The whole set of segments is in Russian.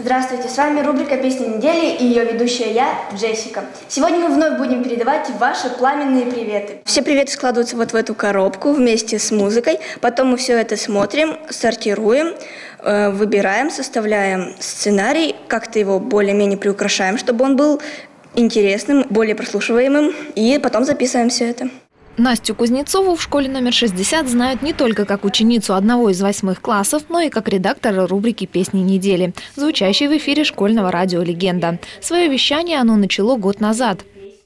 Здравствуйте, с вами рубрика «Песни недели» и ее ведущая я, Джессика. Сегодня мы вновь будем передавать ваши пламенные приветы. Все приветы складываются вот в эту коробку вместе с музыкой. Потом мы все это смотрим, сортируем, э, выбираем, составляем сценарий, как-то его более-менее приукрашаем, чтобы он был интересным, более прослушиваемым, и потом записываем все это. Настю Кузнецову в школе номер 60 знают не только как ученицу одного из восьмых классов, но и как редактора рубрики «Песни недели», звучащей в эфире школьного радио «Легенда». Свое вещание оно начало год назад.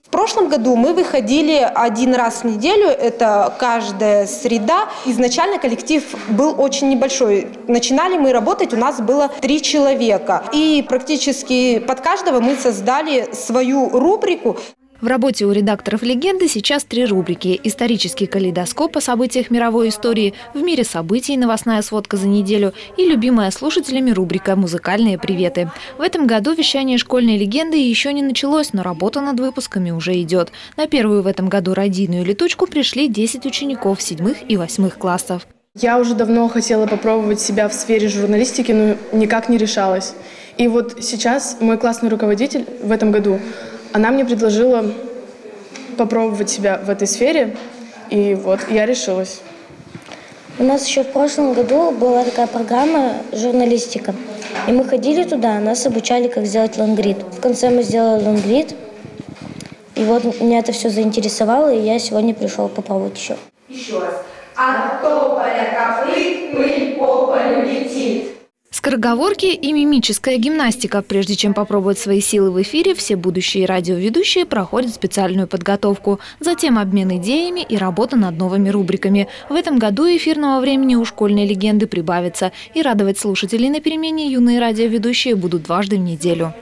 В прошлом году мы выходили один раз в неделю, это каждая среда. Изначально коллектив был очень небольшой. Начинали мы работать, у нас было три человека. И практически под каждого мы создали свою рубрику. В работе у редакторов «Легенды» сейчас три рубрики. Исторический калейдоскоп о событиях мировой истории, в мире событий новостная сводка за неделю и любимая слушателями рубрика «Музыкальные приветы». В этом году вещание школьной легенды еще не началось, но работа над выпусками уже идет. На первую в этом году родийную летучку пришли 10 учеников седьмых и восьмых классов. Я уже давно хотела попробовать себя в сфере журналистики, но никак не решалась. И вот сейчас мой классный руководитель в этом году она мне предложила попробовать себя в этой сфере, и вот я решилась. У нас еще в прошлом году была такая программа «Журналистика». И мы ходили туда, нас обучали, как сделать лонгрид. В конце мы сделали лонгрид, и вот меня это все заинтересовало, и я сегодня пришел попробовать еще. Еще раз. От тополя копыт пыль по полю летит. Скороговорки и мимическая гимнастика. Прежде чем попробовать свои силы в эфире, все будущие радиоведущие проходят специальную подготовку. Затем обмен идеями и работа над новыми рубриками. В этом году эфирного времени у школьной легенды прибавится. И радовать слушателей на перемене юные радиоведущие будут дважды в неделю.